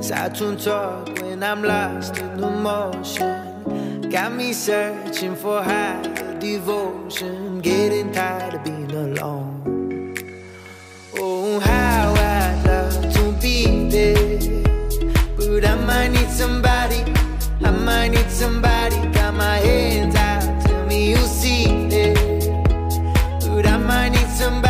Saturn talk when I'm lost in emotion. Got me searching for higher devotion. Getting tired of being alone. Oh, how I'd love to be there. But I might need somebody. I might need somebody. Got my hands out. Tell me you see it. But I might need somebody.